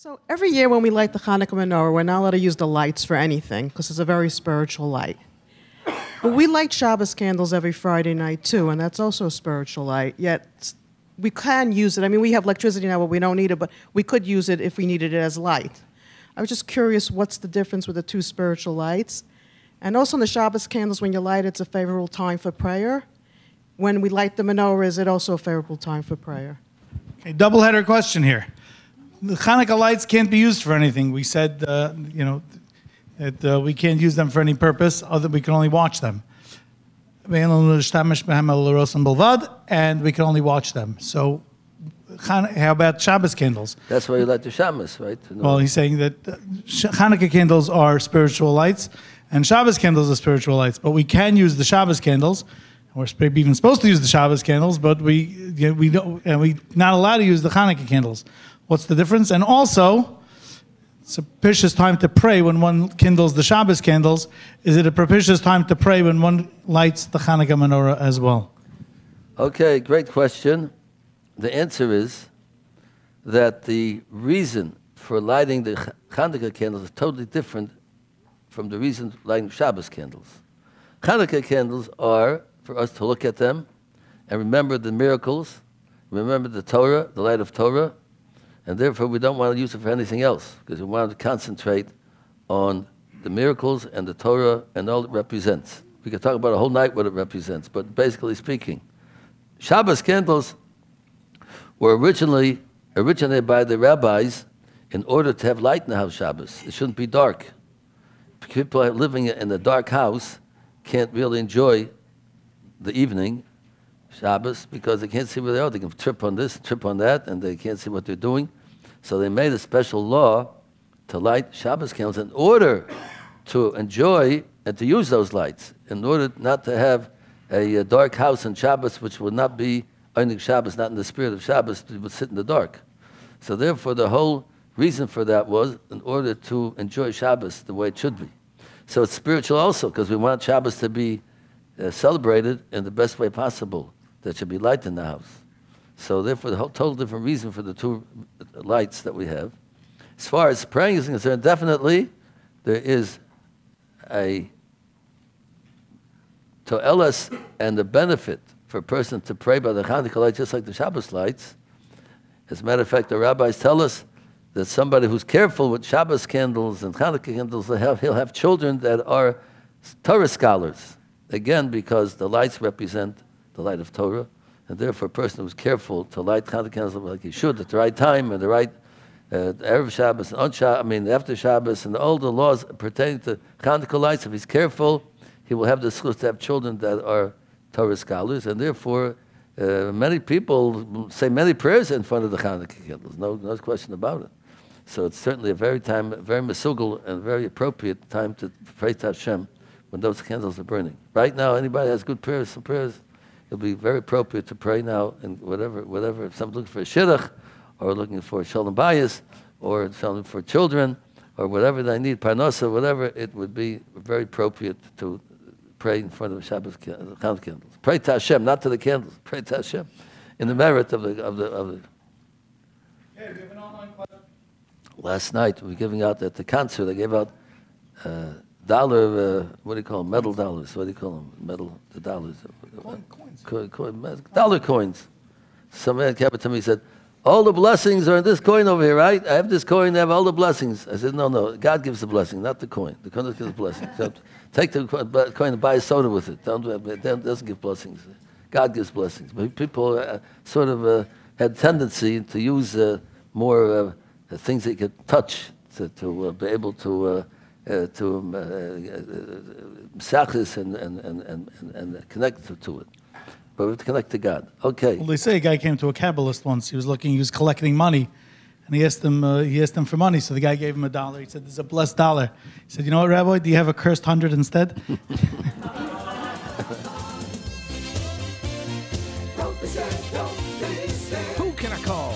So every year when we light the Hanukkah menorah, we're not allowed to use the lights for anything because it's a very spiritual light. But we light Shabbos candles every Friday night too, and that's also a spiritual light. Yet we can use it. I mean, we have electricity now, but we don't need it, but we could use it if we needed it as light. I was just curious what's the difference with the two spiritual lights? And also on the Shabbos candles, when you light it, it's a favorable time for prayer. When we light the menorah, is it also a favorable time for prayer? Okay, double header question here. The Hanukkah lights can't be used for anything. We said, uh, you know, that uh, we can't use them for any purpose, other we can only watch them. And we can only watch them. So, how about Shabbos candles? That's why you light the Shabbos, right? No. Well, he's saying that uh, Hanukkah candles are spiritual lights, and Shabbos candles are spiritual lights. But we can use the Shabbos candles. We're maybe even supposed to use the Shabbos candles, but we you know, we don't, and we not allowed to use the Hanukkah candles. What's the difference? And also, it's a propitious time to pray when one kindles the Shabbos candles. Is it a propitious time to pray when one lights the Hanukkah menorah as well? Okay, great question. The answer is that the reason for lighting the Hanukkah candles is totally different from the reason for lighting Shabbos candles. Hanukkah candles are for us to look at them and remember the miracles, remember the Torah, the light of Torah, and therefore, we don't want to use it for anything else because we want to concentrate on the miracles and the Torah and all it represents. We could talk about a whole night what it represents, but basically speaking, Shabbos candles were originally originated by the rabbis in order to have light in the house Shabbos. It shouldn't be dark. People living in a dark house can't really enjoy the evening Shabbos because they can't see where they are. They can trip on this, trip on that, and they can't see what they're doing. So they made a special law to light Shabbos candles in order to enjoy and to use those lights, in order not to have a, a dark house on Shabbos, which would not be earning Shabbos, not in the spirit of Shabbos, would sit in the dark. So therefore, the whole reason for that was in order to enjoy Shabbos the way it should be. So it's spiritual also, because we want Shabbos to be uh, celebrated in the best way possible. There should be light in the house. So therefore, the whole total different reason for the two lights that we have. As far as praying is concerned, definitely there is a to'elas and the benefit for a person to pray by the Hanukkah light just like the Shabbos lights. As a matter of fact, the rabbis tell us that somebody who's careful with Shabbos candles and Hanukkah candles, have, he'll have children that are Torah scholars. Again, because the lights represent the light of Torah. And therefore, a person who's careful to light Hanukkah candles like he should at the right time and the right uh, Erev Shabbos and on Shabbos, I mean after Shabbos and all the laws pertaining to Hanukkah lights, if he's careful, he will have the zchus to have children that are Torah scholars, and therefore uh, many people say many prayers in front of the Hanukkah candles. No, no question about it. So it's certainly a very time, very masugal and very appropriate time to pray to Hashem when those candles are burning. Right now, anybody has good prayers, some prayers it'll be very appropriate to pray now and whatever, whatever, if someone's looking for a shidduch, or looking for shalom bayis, or shalom for children, or whatever they need, parnasa, whatever, it would be very appropriate to pray in front of the Shabbos candles. Pray to Hashem, not to the candles. Pray to Hashem, in the merit of the of the of the. Okay, we have an online question. Last night we were giving out at the concert. They gave out. Uh, dollar, uh, what do you call them? Metal dollars. What do you call them? Metal, the dollars. Coin, coins. Coin, coin, dollar coins. Some man came up to me and said, all the blessings are in this coin over here, right? I have this coin, I have all the blessings. I said, no, no, God gives the blessing, not the coin. The coin gives the blessing. Take the coin and buy a soda with it. Don't, it doesn't give blessings. God gives blessings. But people uh, sort of uh, had tendency to use uh, more uh, things they could touch to, to uh, be able to uh, uh, to um, uh, uh, and, and, and, and, and connect to, to it but we have to connect to God. Okay. Well, they say a guy came to a Kabbalist once. He was looking, he was collecting money, and he asked them, uh, he asked them for money. So the guy gave him a dollar. He said, "This is a blessed dollar." He said, "You know what, Rabbi? Do you have a cursed hundred instead?" Who can I call?